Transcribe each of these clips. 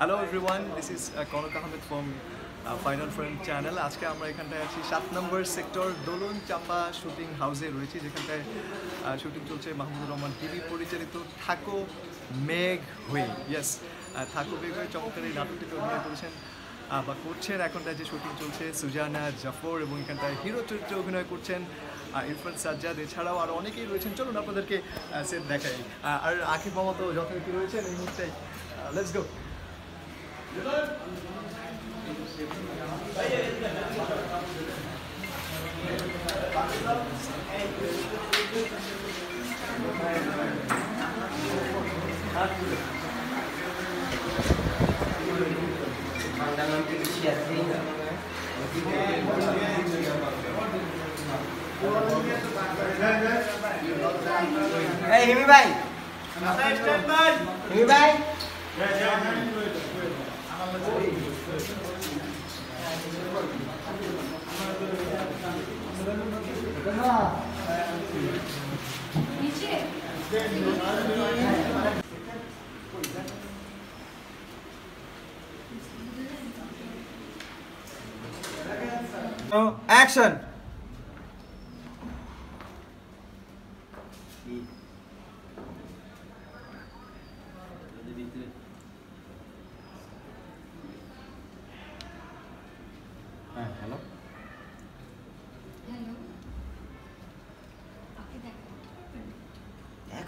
Hello everyone this is Kanak Ahmed from final friend channel আজকে আমরা এখানটায় আছি সাত নম্বর সেক্টর, দোলন চাপা শুটিং হাউসে রয়েছি, যেখানটায় শুটিং চলছে মাহমুদুর রহমান টিভি, পরিচালিত থাকো মেঘ হয়ে। ইয়েস থাকো মেঘ হয়ে চমৎকার এই নাটকটিতে অভিনয় করেছেন বা করছেন এখনটায় যে শুটিং চলছে, সুজানা জাফর এবং এখানটায় হিরো চরিত্রে অভিনয় করছেন ইরফান সাজ্জাদ। এছাড়াও আর অনেকেই রয়েছেন। চলুন আপনাদেরকে সেট দেখাই। আর আখির মামা তো যথারীতি রয়েছেন এই মুহূর্তে। Let's go Hey, Himi Bey. Himi Bey. Himi Bey. Now action.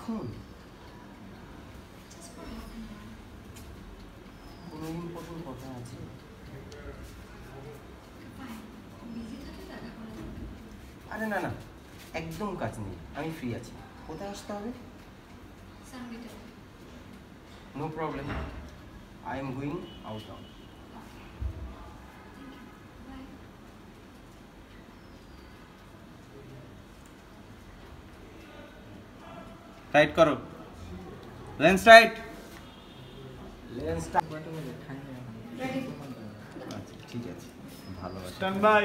এখন কত কথা আছে? আরে না না একদম কাজ নেই আমি ফ্রি আছি। কোথায় আসতে হবে? No problem I am going out now bye tight করো লেন্স টাইট লেন্স টাইট আচ্ছা ঠিক আছে। ভালো আছে। স্ট্যান্ড বাই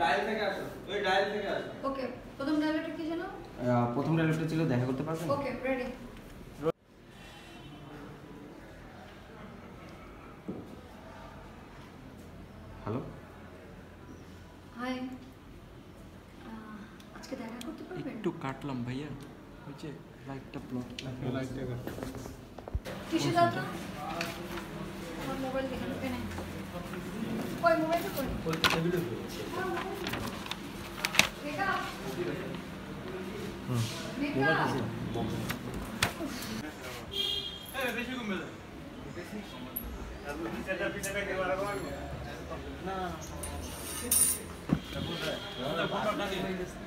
ডায়াল থেকে আসো। ওই ডায়াল থেকে আসো। ওকে প্রথম ডায়লগটা কি জানো আহ, প্রথম ডায়লগটা ছিল দেখা করতে পারবেন? ওকে রেডি কাটলাম ভাইয়া ওই যে লাইটটা ব্লক টিস্যু দাও তো আমার মোবাইল দেখানো পেনে ওই মোবাইলটা কই মেঘা মেঘা নিচ যান আপনি হাত নিচ নিচ হ্যাঁ ওই সময় তুমি আপনি দ্যাট ইজ ডাজন্ট ম্যাটার ওখানে তো তুমি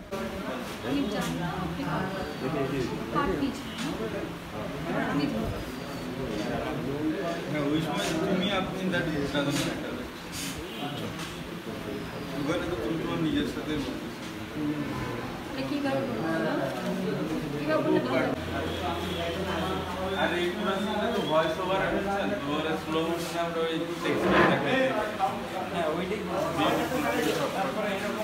তোমার নিজের সাথে কিভাবে কিভাবে বললে ভালো আর এই পুরো সিনে তো ভয়েস ওভার আসছেন তো ওরা স্লো মোশনে আমরা ওই টেক্সট দেখাই হ্যাঁ ওইটাই তারপরে এরকম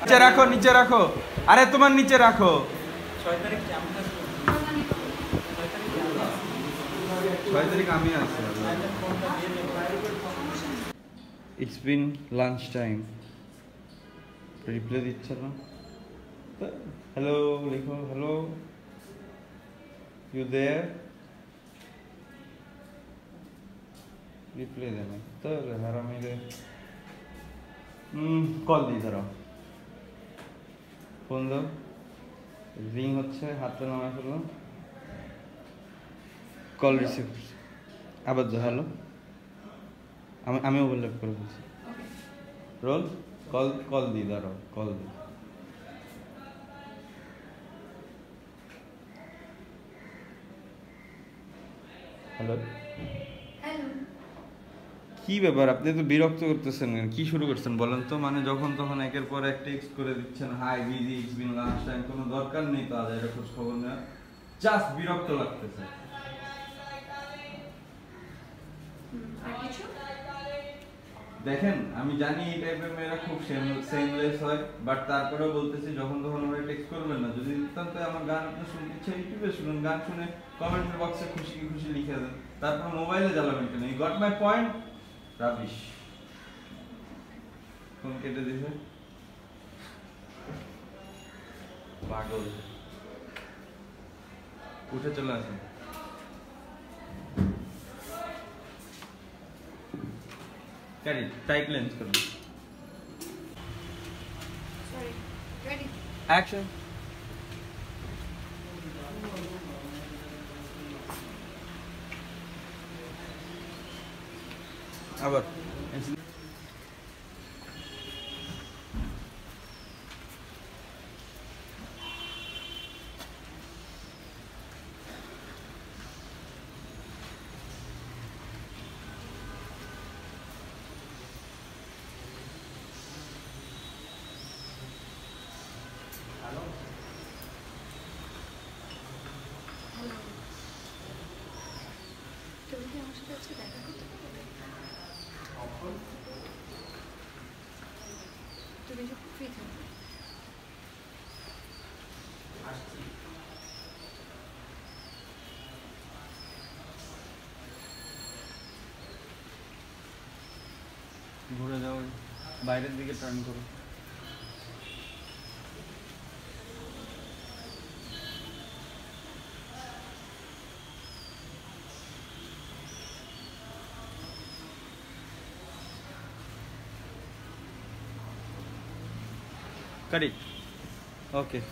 নিচে রাখো নিচে রাখো। আরে তোমার নিচে রাখো। ছয় তারিখ আমি আছি it's been lunch time reply দিচ্ছে না। হ্যালো লিখো হ্যালো ইউ দেয়ার রিপ্লাই দেন তো হারামি রে হুম কল দিই ধরো। ফোন দাও। রিং হচ্ছে হাতটা নামায় ফেললাম কল রিসিভ আবার দাও হ্যালো আমি আমি ওভারল্যাপ করে বলছি রোল কল কল দিই দাঁড়াও কল দিই হ্যালো। কি ব্যাপার? আপনি তো বিরক্ত করতেছেন কি শুরু করছেন বলেন তো? মানে যখন তখন একের পর এক টেক্সট করে দিচ্ছেন hi busy it's been last time কোনো দরকার নেই তাহলে এটা খোঁজ খবর নেওয়া জাস্ট বিরক্ত লাগতেছে। আর কিছু? দেখেন, আমি জানি এই টাইপের মেয়েরা খুব সেমলেস হয় বাট তারপরেও বলতেছি, যখন তখন ওরা টেক্সট করবেন না। যদি নিতান্ত আমার গান আপনি শুনতে ইচ্ছা, ইউটিউবে শুনুন, গান শুনে কমেন্ট বক্সে খুশি খুশি লিখে দেন। তারপর মোবাইলে জ্বালাবেন কেন? You got my point rubbish phone কেটে দিছে পাগল। উঠে চলে আসেন। करें टाइप लेंस कर लो एक्शन अबर তুমি যখন ফ্রি থাকবে ঘুরে যাও বাইরের দিকে টার্ন করো correct okay